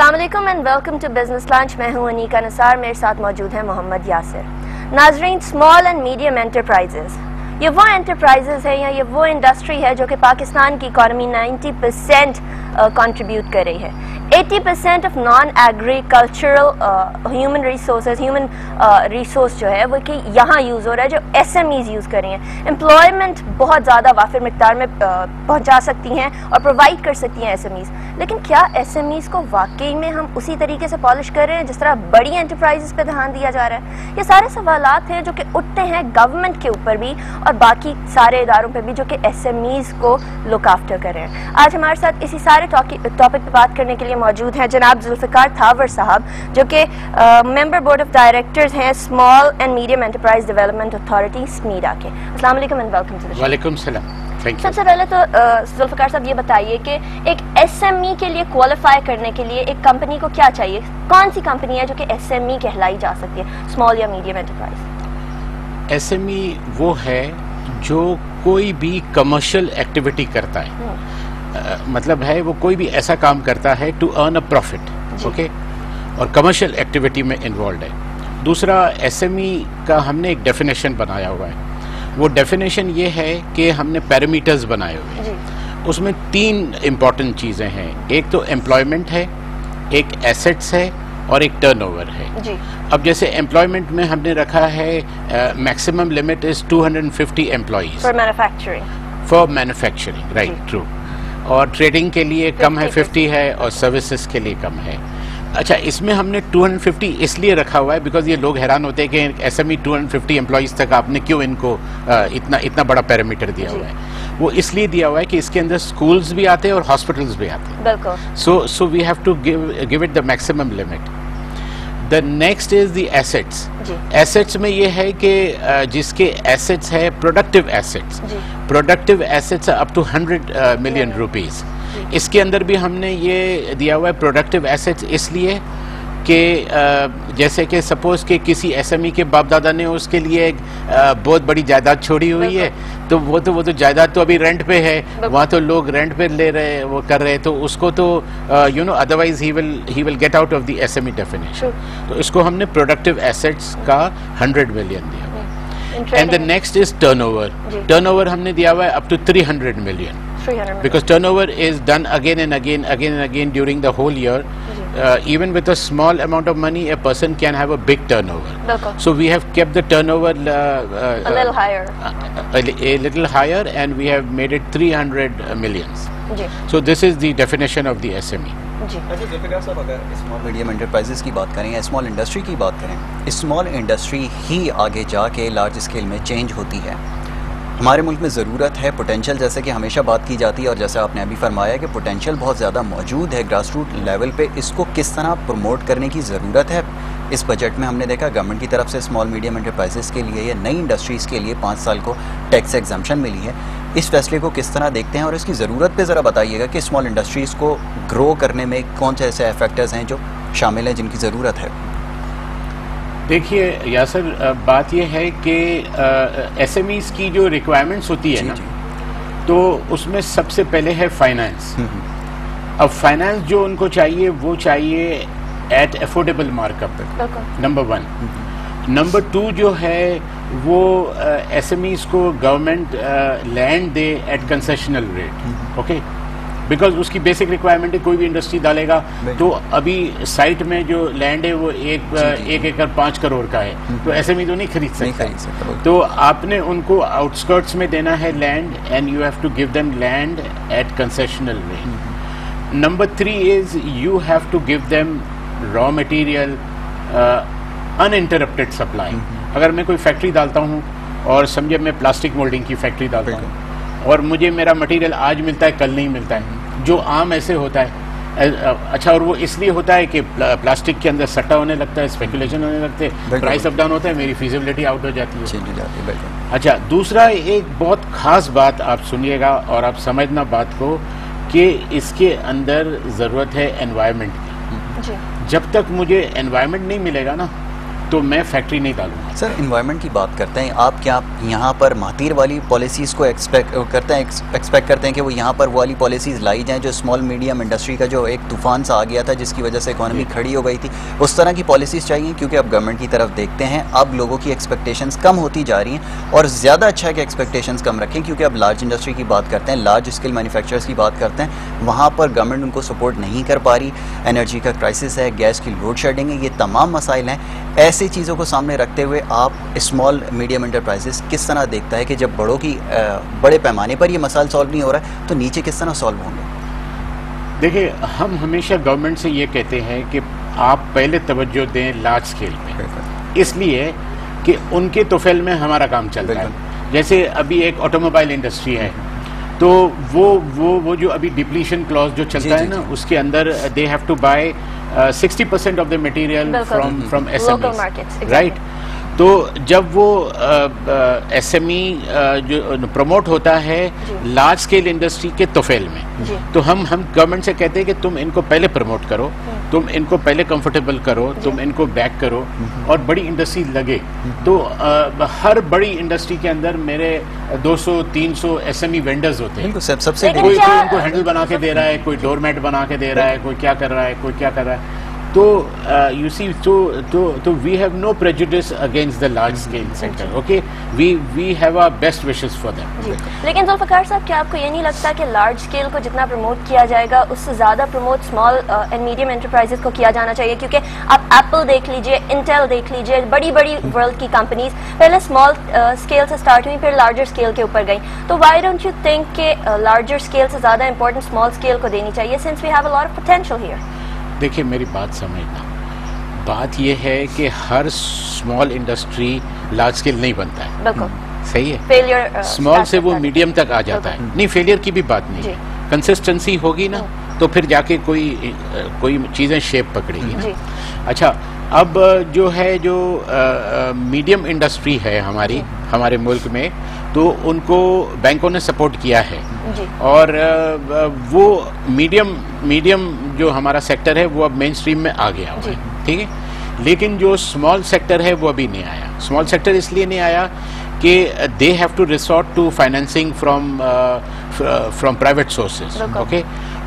Aslam and welcome to business lunch मैं हूँ अनीका नसार, मेरे साथ मौजूद है मोहम्मद यासिर। नाजरीन स्मॉल एंड मीडियम एंटरप्राइजेज ये वो एंटरप्राइजेज है या ये वो इंडस्ट्री है जो कि पाकिस्तान की इकॉनमी 90 परसेंट कंट्रीब्यूट कर रही है 80 percent of non agricultural human resource human resource जो है वो कि यहाँ यूज़ हो रहा है जो एस एम ईज यूज़ कर रही हैं. एम्प्लॉयमेंट बहुत ज़्यादा वाफिर मकदार में uh, पहुँचा सकती हैं और प्रोवाइड कर सकती हैं एस एम ईज़ लेकिन क्या एस एम ईज़ को वाकई में हम उसी तरीके से पॉलिश कर रहे हैं जिस तरह बड़ी एंटरप्राइजेस पर ध्यान दिया जा रहा है? ये सारे सवाल हैं जो कि उठते हैं गवर्नमेंट के ऊपर भी और बाकी सारे इदारों पर भी जो कि एस एम ईज़ को लुक आफ्टर कर रहे हैं. आज हमारे साथ इसी सारे टॉपिक पे बात करने के लिए मौजूद हैं जनाब जुल्फ़िकार थावर साहब जो कि मेंबर बोर्ड ऑफ़ डायरेक्टर्स हैं small and medium enterprise development authority SMEDA के। अस्सलाम वालेकुम एंड वेलकम टू द वालेकुम सलाम सबसे पहले तो जुल्फ़िकार साहब ये बताइए कि एक एसएमई के लिए क्वालिफाई करने के लिए एक कंपनी को क्या चाहिए? कौन सी कंपनी है जो कि एसएमई कहलाई जा सकती है? स्मॉल या मीडियम एंटरप्राइज एसएमई वो है जो कोई भी कमर्शियल एक्टिविटी करता है। हम्म। मतलब है वो कोई भी ऐसा काम करता है to earn a profit okay और कमर्शियल एक्टिविटी में इन्वॉल्व है। दूसरा एसएमई e का हमने एक डेफिनेशन बनाया हुआ है। वो डेफिनेशन ये है कि हमने पैरामीटर्स बनाए हुए हैं। उसमें तीन इंपॉर्टेंट चीज़ें हैं। एक तो एम्प्लॉयमेंट है एक एसेट्स है और एक टर्नओवर है। जी। अब जैसे एम्प्लॉयमेंट में हमने रखा है maximum limit is 250 employees for manufacturing for manufacturing right true और ट्रेडिंग के लिए कम है 50 है और सर्विसेज़ के लिए कम है। अच्छा इसमें हमने 250 इसलिए रखा हुआ है बिकॉज़ ये लोग हैरान होते हैं कि S M E two employees तक आपने क्यों इनको इतना इतना बड़ा पैरामीटर दिया हुआ है? वो इसलिए दिया हुआ है कि इसके अंदर स्कूल्स भी आते हैं और हॉस्पिटल्स भी आते हैं। So so we have to give give it the maximum limit the next is the assets assets में ये है कि जिसके एसेट्स है productive assets productive assets up to hundred million rupees इसके अंदर भी हमने ये दिया हुआ है प्रोडक्टिव एसेट्स इसलिए कि जैसे कि सपोज़ कि किसी एसएमई के बाप दादा ने उसके लिए एक बहुत बड़ी जायदाद छोड़ी हुई है तो वो तो वो तो जायदाद तो अभी रेंट पे है वहाँ तो लोग रेंट पे ले रहे वो कर रहे हैं तो उसको तो you know otherwise he will he will get out of the SME definition तो इसको हमने प्रोडक्टिव एसेट्स का हंड्रेड मिलियन दिया। And the next is turn turnover हमने दिया हुआ है up to three hundred million because turnover is done again and again again and again during the whole year uh, even with a small amount of money a person can have a big turnover so we have kept the turnover uh, uh, a little higher a, a, little higher and we have made it 300 millions so this is the definition of the SME small medium enterprises की बात करें या small industry की बात करें small industry ही आगे जाके large scale में चेंज होती है हमारे मुल्क में ज़रूरत है पोटेंशियल जैसे कि हमेशा बात की जाती है और जैसे आपने अभी फरमाया कि पोटेंशियल बहुत ज़्यादा मौजूद है ग्रास रूट लेवल पे। इसको किस तरह प्रमोट करने की ज़रूरत है? इस बजट में हमने देखा गवर्नमेंट की तरफ़ से स्मॉल मीडियम एंटरप्राइजेस के लिए या नई इंडस्ट्रीज़ के लिए पाँच साल को टैक्स एग्जामेशन मिली है। इस फैसले को किस तरह देखते हैं और इसकी ज़रूरत पर ज़रा बताइएगा कि स्मॉल इंडस्ट्रीज़ को ग्रो करने में कौन से ऐसे फैक्टर्स हैं जो शामिल हैं जिनकी ज़रूरत है। देखिए यासर बात यह है कि एस एम की जो रिक्वायरमेंट्स होती है ना तो उसमें सबसे पहले है फाइनेंस हम्म, हम्म। अब फाइनेंस जो उनको चाहिए वो चाहिए at affordable markup number one number two जो है वो एस को government land they at concessional rate okay because उसकी बेसिक रिक्वायरमेंट है कोई भी इंडस्ट्री डालेगा तो अभी साइट में जो लैंड है वो एक एक एकड़ पाँच करोड़ का है। हम्म, तो ऐसे में तो नहीं खरीद सकता। तो आपने उनको आउटस्कर्ट्स में देना है land and you have to give them land at concessional rate number three is you have to give them raw material uninterrupted supply अगर मैं कोई फैक्ट्री डालता हूँ और समझे मैं प्लास्टिक मोल्डिंग की फैक्ट्री डालता हूँ और मुझे मेरा मटेरियल आज मिलता है कल नहीं मिलता है जो आम ऐसे होता है अच्छा और वो इसलिए होता है कि प्लास्टिक के अंदर सट्टा होने लगता है स्पेकुलेशन होने लगते हैं प्राइस अप डाउन होता है मेरी फिजिबिलिटी आउट हो जाती है। अच्छा दूसरा एक बहुत खास बात आप सुनिएगा और आप समझना बात को कि इसके अंदर ज़रूरत है एनवायरनमेंट की। जब तक मुझे एनवायरनमेंट नहीं मिलेगा ना तो मैं फैक्ट्री नहीं डालूँगा। है सर इन्वायरमेंट की बात करते हैं। आप क्या यहाँ पर मातिर वाली पॉलिसीज़ को एक्सपेक्ट करते हैं एक्सपेक्ट करते हैं कि वो यहाँ पर वो वाली पॉलिसीज़ लाई जाएँ जो स्मॉल मीडियम इंडस्ट्री का जो एक तूफ़ान सा आ गया था जिसकी वजह से इकोनॉमी खड़ी हो गई थी उस तरह की पॉलिसीज़ चाहिए क्योंकि अब गवर्नमेंट की तरफ़ देखते हैं। अब लोगों की एक्सपेक्टेशंस कम होती जा रही हैं और ज़्यादा अच्छा है कि एक्सपेक्टेशंस कम रखें क्योंकि अब लार्ज इंडस्ट्री की बात करते हैं लार्ज स्केल मैन्युफैक्चरर्स की बात करते हैं वहाँ पर गवर्नमेंट उनको सपोर्ट नहीं कर पा रही। एनर्जी का क्राइसिस है गैस की लोड शेडिंग है ये तमाम मसाइल हैं। ऐसी चीज़ों को सामने रखते हुए आप स्मॉल मीडियम इंटरप्राइजेस किस तरह देखता है कि जब बड़ों की बड़े पैमाने पर ये मसाइल सॉल्व नहीं हो रहा है तो नीचे किस तरह सॉल्व होंगे? देखिए हम हमेशा गवर्नमेंट से ये कहते हैं कि आप पहले तवज्जो दें लार्ज स्केल पे। इसलिए कि उनके तोफेल में हमारा काम चल रहा है। जैसे अभी एक ऑटोमोबाइल इंडस्ट्री है तो वो वो वो जो अभी डिप्लीशन क्लॉज जो चलता है ना उसके अंदर they have to buy sixty percent of the material from from S right तो जब वो एस एम ई जो प्रमोट होता है लार्ज स्केल इंडस्ट्री के तोफेल में तो हम हम गवर्नमेंट से कहते हैं कि तुम इनको पहले प्रमोट करो। तुम इनको पहले कंफर्टेबल करो तुम इनको बैक करो हम्म। और बड़ी इंडस्ट्री लगे। हम्म। तो आ, हर बड़ी इंडस्ट्री के अंदर मेरे 200 300 एसएमई वेंडर्स होते हैं। सबसे कोई कोई उनको हैंडल बना के दे रहा है कोई डोरमेट बना के दे रहा है कोई क्या कर रहा है कोई क्या कर रहा है। तो यू सी तो तो तो we have no prejudice against the large scale sector okay we we have our best wishes for them लेकिन जुल्फकार साहब क्या आपको ये नहीं लगता कि लार्ज स्केल को जितना प्रमोट किया जाएगा उससे ज़्यादा promote small and medium enterprises को किया जाना चाहिए? क्योंकि आप एप्पल देख लीजिए इंटेल देख लीजिए बड़ी बड़ी वर्ल्ड की कंपनीज़ पहले स्मॉल स्केल से स्टार्ट हुई फिर लार्जर स्केल के ऊपर गई। तो वाई डोंट यू थिंक के लार्जर स्केल से ज़्यादा इंपॉर्टेंट स्मॉल स्केल को देनी चाहिए since we have a lot of potential here देखिए मेरी बात समझना। बात यह है कि हर स्मॉल इंडस्ट्री लार्ज स्केल नहीं बनता है। सही है। फेलियर स्मॉल से वो मीडियम तक आ जाता है। नहीं फेलियर की भी बात नहीं है। कंसिस्टेंसी होगी ना तो फिर जाके कोई कोई चीज़ें शेप पकड़ेगी ना। अच्छा अब जो है जो मीडियम इंडस्ट्री है हमारी हमारे मुल्क में तो उनको बैंकों ने सपोर्ट किया है। और वो मीडियम मीडियम जो हमारा सेक्टर है वो अब मेन स्ट्रीम में आ गया हुआ है ठीक है? लेकिन जो स्मॉल सेक्टर है वो अभी नहीं आया। स्मॉल सेक्टर इसलिए नहीं आया कि they have to resort to financing from from private sources okay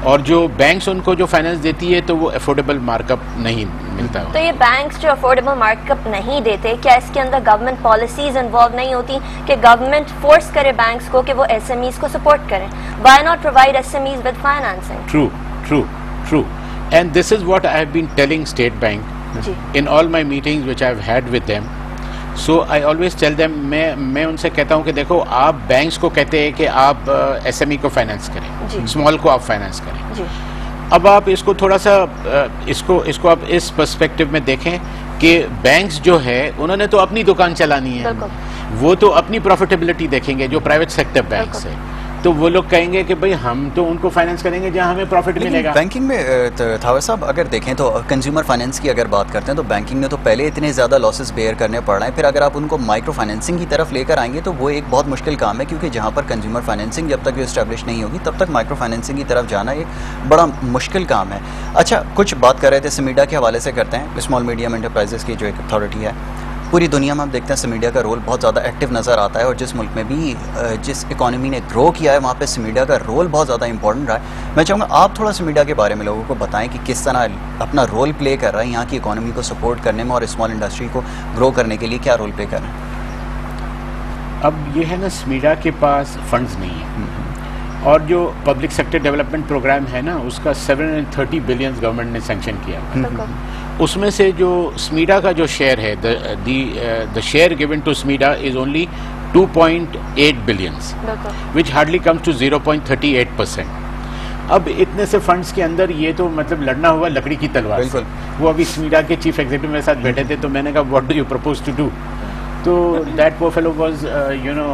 और जो बैंक्स उनको जो फाइनेंस देती है तो वो अफोर्डेबल मार्कअप नहीं मिलता तो ये बैंक्स जो अफोर्डेबल मार्कअप नहीं देते क्या इसके अंदर गवर्नमेंट पॉलिसीज़ इन्वॉल्व नहीं होती कि गवर्नमेंट फोर्स करे बैंक्स को कि वो एसएमईज को सपोर्ट करें? Why not provide SMEs with financing true true true and this is what I have been telling State Bank in all my meetings which I have had with them so I always tell them मैं मैं उनसे कहता हूँ कि देखो आप banks को कहते हैं कि आप एसएमई uh, को फाइनेंस करें स्मॉल को आप फाइनेंस करें। अब आप इसको थोड़ा सा uh, इसको इसको आप इस पर्सपेक्टिव में देखें कि बैंक्स जो है उन्होंने तो अपनी दुकान चलानी है। वो तो अपनी प्रॉफिटेबिलिटी देखेंगे जो प्राइवेट सेक्टर बैंक्स है। तो वो लोग कहेंगे कि भाई हम तो उनको फाइनेंस करेंगे जहाँ हमें प्रॉफिट मिलेगा। बैंकिंग में थावर साहब अगर देखें तो कंज्यूमर फाइनेंस की अगर बात करते हैं तो बैंकिंग में तो पहले इतने ज़्यादा लॉसेस बेयर करने पड़ रहे हैं। फिर अगर आप उनको माइक्रो फाइनेंसिंग की तरफ़ लेकर आएँगे तो वो एक बहुत मुश्किल काम है क्योंकि जहाँ पर कंज्यूमर फाइनेंसिंग जब तक इस्टेब्लिश नहीं होगी तब तक माइक्रो फाइनेंसिंग की तरफ़ जाना एक बड़ा मुश्किल काम है। अच्छा कुछ बात कर रहे थे समीडा के हवाले से करते हैं स्मॉल मीडियम इंटरप्राइजेस की जो एक अथॉरिटी है। पूरी दुनिया में आप देखते हैं समीडिया का रोल बहुत ज़्यादा एक्टिव नज़र आता है और जिस मुल्क में भी जिस इकोनॉमी ने ग्रो किया है वहाँ पे समीडिया का रोल बहुत ज़्यादा इंपॉर्टेंट रहा है। मैं चाहूँगा आप थोड़ा समीडिया के बारे में लोगों को बताएँ कि किस तरह अपना रोल प्ले कर रहा है यहाँ की इकोनॉमी को सपोर्ट करने में और स्मॉल इंडस्ट्री को ग्रो करने के लिए क्या रोल प्ले कर रहे हैं? अब ये है ना समीडिया के पास फंड्स नहीं है। हम्म। और जो पब्लिक सेक्टर डेवलपमेंट प्रोग्राम है ना उसका seven and thirty billion government ने सेंक्शन किया। उसमें से जो स्मीडा का जो शेयर है the share given to SMEDA is only 2.8 billions which hardly comes to 0.38 percent अब इतने से फंड्स के अंदर ये तो मतलब लड़ना हुआ लकड़ी की तलवार से। वो अभी स्मीडा के चीफ एग्जीक्यूटिव मेरे साथ बैठे थे तो मैंने कहा what do you propose to do तो that poor fellow was you know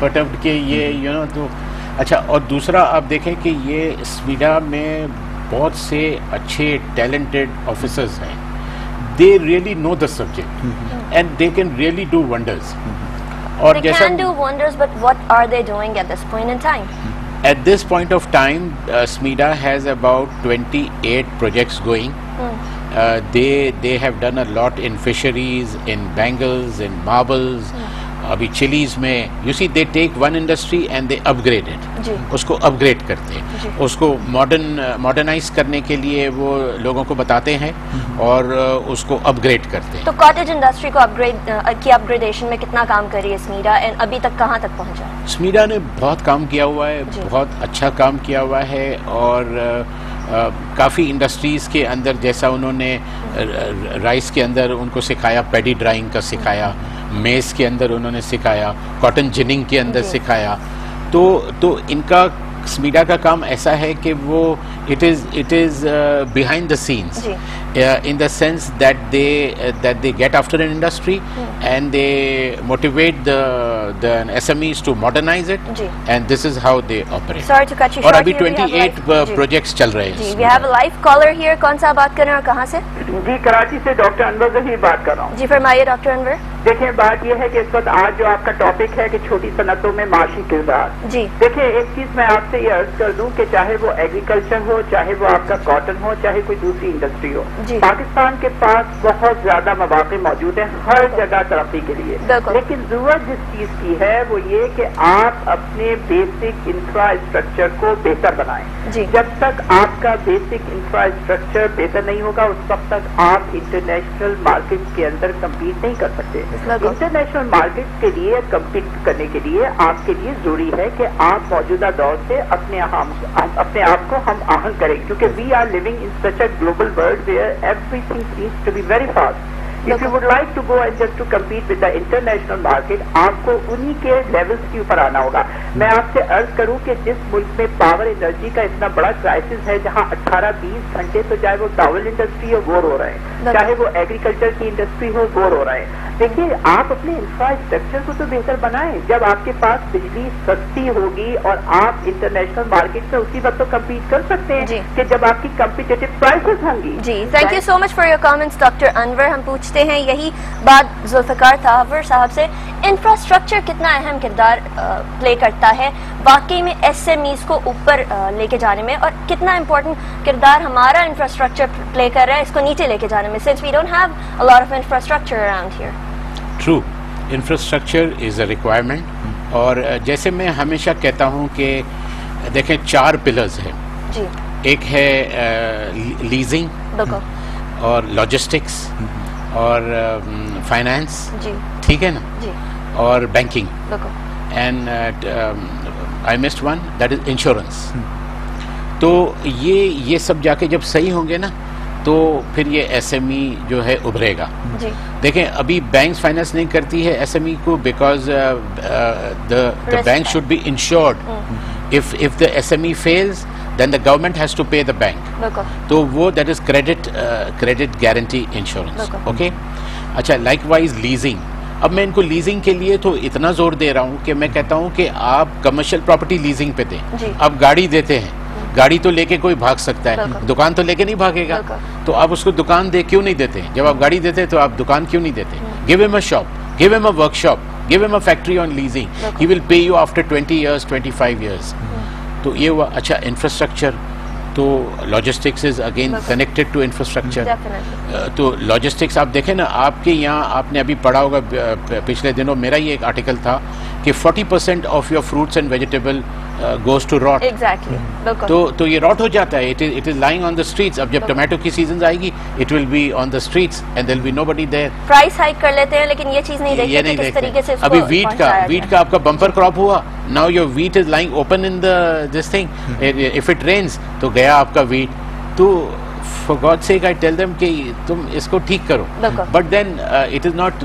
fed up के ये यू नो तो अच्छा और दूसरा आप देखें कि ये स्मीडा में बहुत से अच्छे टैलेंटेड ऑफिसर्स हैं they really know the subject and they can really do wonders और they जैसा can do wonders but what are they doing at this point in time at this point of time uh, smida has about 28 projects going mm. uh, they they have done a lot in fisheries, in bangles, in marbles. अभी चिलीज में you see they take one industry and they upgrade it उसको upgrade करते हैं। उसको modern modernise करने के लिए वो लोगों को बताते हैं और uh, उसको अपग्रेड करते हैं। तो कॉटेज इंडस्ट्री को अपग्रेड की अपग्रेडेशन में कितना काम करी है स्मीडा एंड अभी तक कहाँ तक पहुँचा? है स्मीडा ने बहुत काम किया हुआ है बहुत अच्छा काम किया हुआ है और काफ़ी इंडस्ट्रीज़ के अंदर जैसा उन्होंने राइस के अंदर उनको सिखाया पेडी ड्राइंग का सिखाया मेस के अंदर उन्होंने सिखाया कॉटन जिनिंग के अंदर सिखाया। तो तो इनका स्मीडा का काम ऐसा है कि वो It is it is behind the scenes ji. in the sense that they uh, that they get after an industry and they motivate the the SMEs to modernize it ji. and this is how they operate Sorry to cut you और short अभी here, we have 28 live- ji. Projects चल रहे हैं जी we इसमें। Have a live caller here कौन सा बात कर रहे हैं और कहाँ से जी कराची से डॉक्टर अनवर जहीर बात कर रहा हूँ जी फरमाइए डॉक्टर अनवर देखें बात यह है कि इस वक्त आज जो आपका टॉपिक है कि छोटी सनतों में माशी किरदार जी देखिए एक चीज मैं आपसे ये अर्ज कर दूं कि चाहे वो एग्रीकल्चर हो चाहे वो आपका कॉटन हो चाहे कोई दूसरी इंडस्ट्री हो पाकिस्तान के पास बहुत ज़्यादा मौके मौजूद हैं हर जगह तरक्की के लिए। लेकिन ज़रूरत जिस चीज़ की है वो ये कि आप अपने बेसिक इंफ्रास्ट्रक्चर को बेहतर बनाएँ। जब तक आपका बेसिक इंफ्रास्ट्रक्चर बेहतर नहीं होगा उस वक्त तक आप इंटरनेशनल मार्केट के अंदर कम्पीट नहीं कर सकते। इंटरनेशनल मार्केट के लिए कम्पीट करने के लिए आपके लिए ज़रूरी है कि आप मौजूदा दौर से अपने अपने आप को हम correct. Because we are living in such a global world where everything seems to be very fast. If you would like to go and just to compete with the international market आपको उन्हीं के levels के ऊपर आना होगा। मैं आपसे अर्ज़ करूँ कि जिस मुल्क में पावर एनर्जी का इतना बड़ा क्राइसिस है जहाँ 18-20 घंटे तो चाहे वो टावल इंडस्ट्री हो बोर हो रहे हैं। चाहे वो एग्रीकल्चर की इंडस्ट्री हो बोर हो रहे हैं। देखिए आप अपने इंफ्रास्ट्रक्चर को तो बेहतर बनाएँ। जब आपके पास बिजली सस्ती होगी और आप इंटरनेशनल मार्केट में उसी वक्त तो कम्पीट कर सकते हैं कि जब आपकी कम्पिटेटिव प्राइसेस होंगी। जी। Thank you so much for your comments doctor Anwar हम पूछते हैं यही बात जुल्फ़िकार ताहवर साहब से इंफ्रास्ट्रक्चर कितना अहम किरदार प्ले करता है वाकई में एसएमईज को ऊपर लेके जाने में और कितना इम्पोर्टेंट किरदार हमारा इंफ्रास्ट्रक्चर प्ले कर रहा है इसको नीचे लेके जाने में since we don't have a lot of infrastructure around here true infrastructure is a requirement और जैसे मैं हमेशा कहता हूँ कि देखें चार पिलर्स हैं। जी। एक है लीजिंग बिल्कुल। और लॉजिस्टिक्स और फाइनेंस जी। ठीक है ना? जी। और banking and I missed one that is insurance तो ये ये सब जाके जब सही होंगे ना तो फिर ये एसएमई जो है उभरेगा। देखें अभी बैंक्स फाइनेंस नहीं करती है एसएमई को because the the bank should be insured if if the SME fails then the government has to pay the bank तो वो that is credit credit guarantee insurance okay अच्छा लाइकवाइज लीजिंग अब मैं इनको लीजिंग के लिए तो इतना ज़ोर दे रहा हूँ कि मैं कहता हूँ कि आप कमर्शियल प्रॉपर्टी लीजिंग पे। दें। अब गाड़ी देते हैं। गाड़ी तो लेके कोई भाग सकता है। दुकान तो लेके नहीं भागेगा। तो आप उसको दुकान दे क्यों नहीं देते? जब आप गाड़ी देते तो आप दुकान क्यों नहीं देते? Give em a shop give em a workshop give him a factory on leasing बिल्कुल। He will pay you after 20 years 25 years तो ये हुआ अच्छा इंफ्रास्ट्रक्चर तो logistics is again connected to infrastructure तो लॉजिस्टिक्स आप देखें ना आपके यहाँ आपने अभी पढ़ा होगा पिछले दिनों मेरा ही एक आर्टिकल था कि 40 percent of your fruits and vegetable goes to rot exactly तो तो ये रॉट हो जाता है। It is it is lying on the streets अब जब टोमेटो की सीज़न आएगी it will be on the streets and there be nobody there price hike कर लेते हैं लेकिन ये चीज़ नहीं देखते ये नहीं किस तरीके से देखते अभी वीट का वीट का आपका बम्पर क्रॉप हुआ। Now your wheat is lying open in the this thing if it rains तो गया आपका वीट तो for God sake I tell them कि तुम इसको ठीक करो बिल्कुल। But then it is not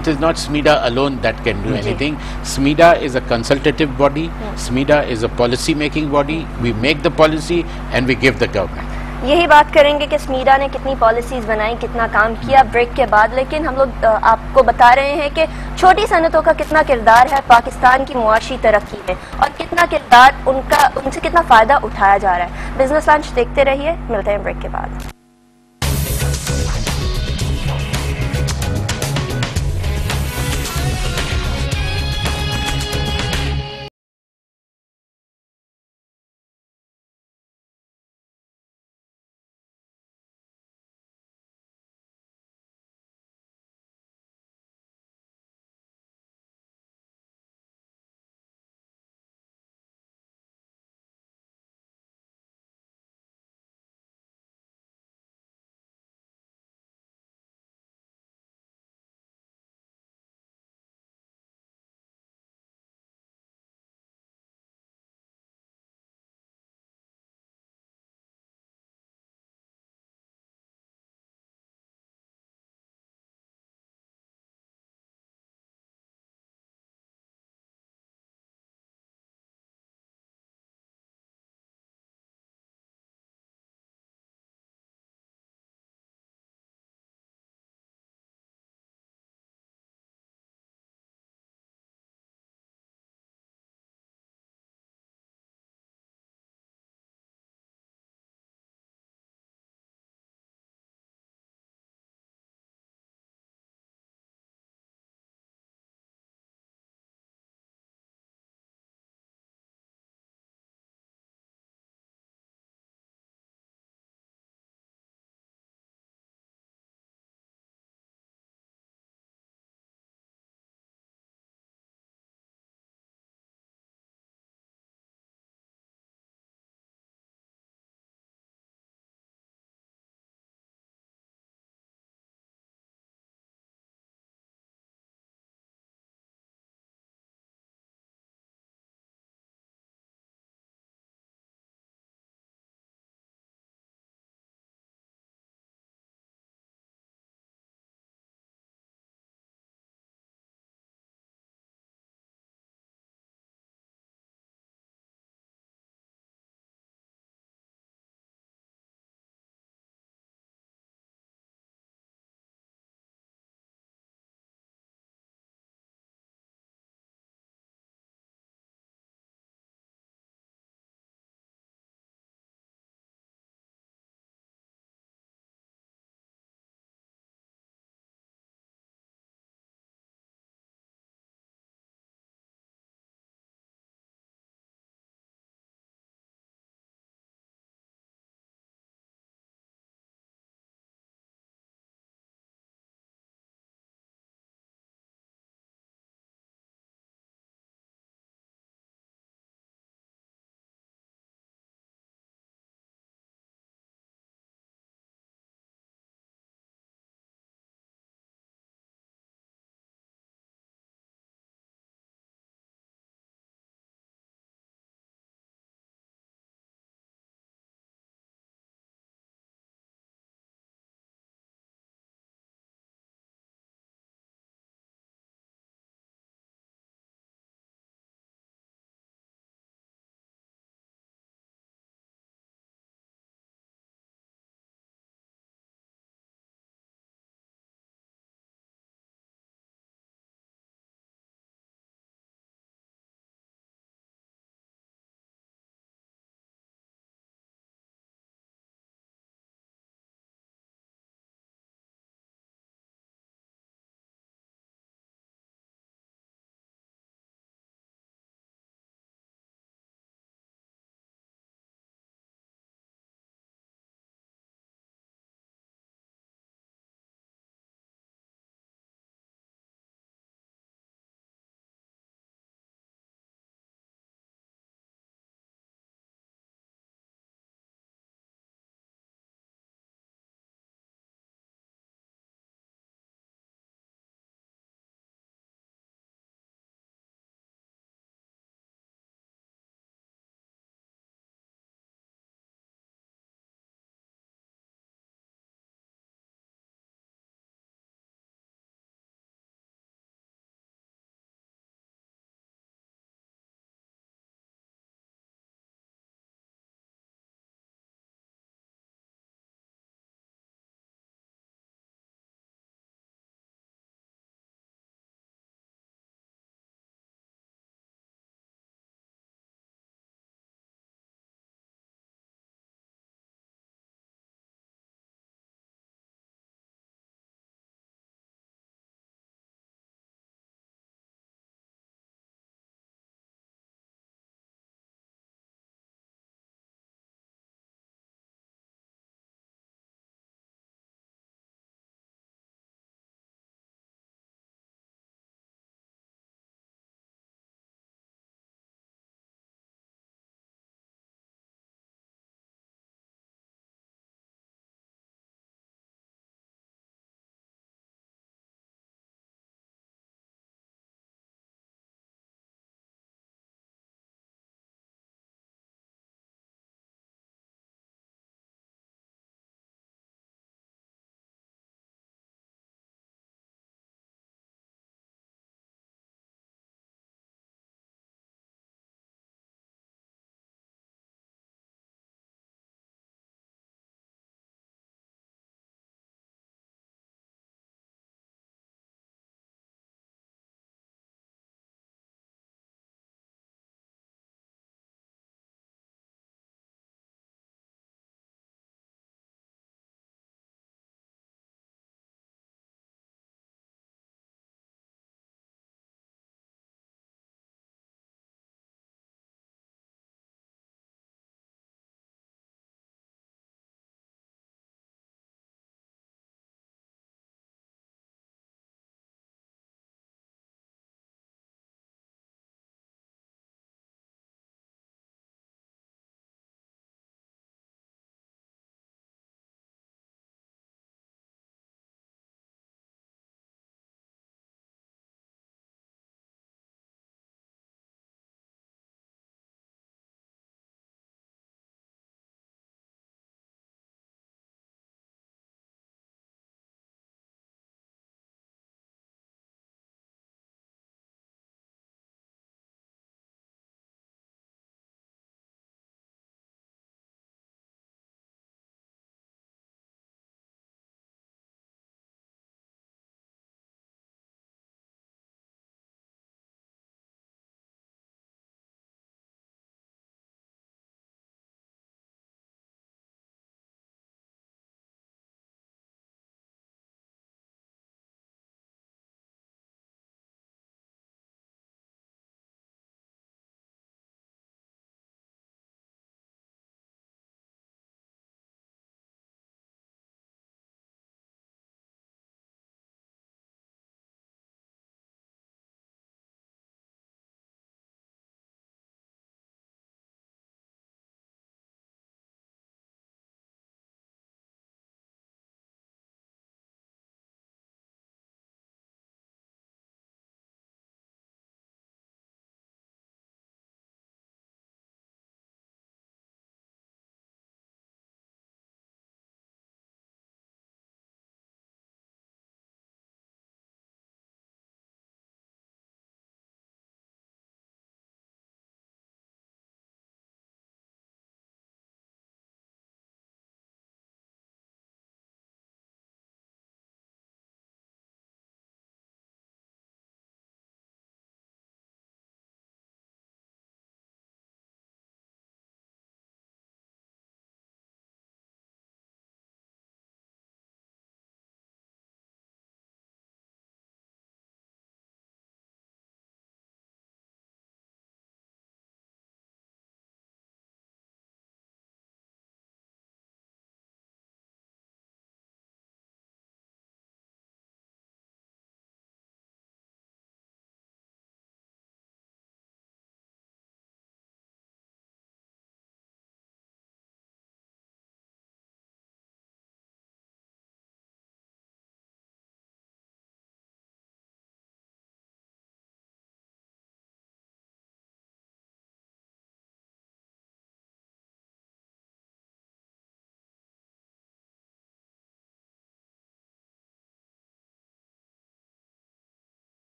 it is not SMEDA alone that can do anything. SMEDA is a consultative body. SMEDA is a policy making body. We make the policy and we give the government. यही बात करेंगे कि स्मीरा ने कितनी policies बनाई, कितना काम किया ब्रेक के बाद, लेकिन हम लोग आपको बता रहे हैं कि छोटी सनतों का कितना किरदार है, पाकिस्तान की मुआशी तरक्की में, और कितना किरदार उनका, उनसे कितना फ़ायदा उठाया जा रहा है। बिज़नेस लंच देखते रहिए, मिलते हैं ब्रेक के बाद।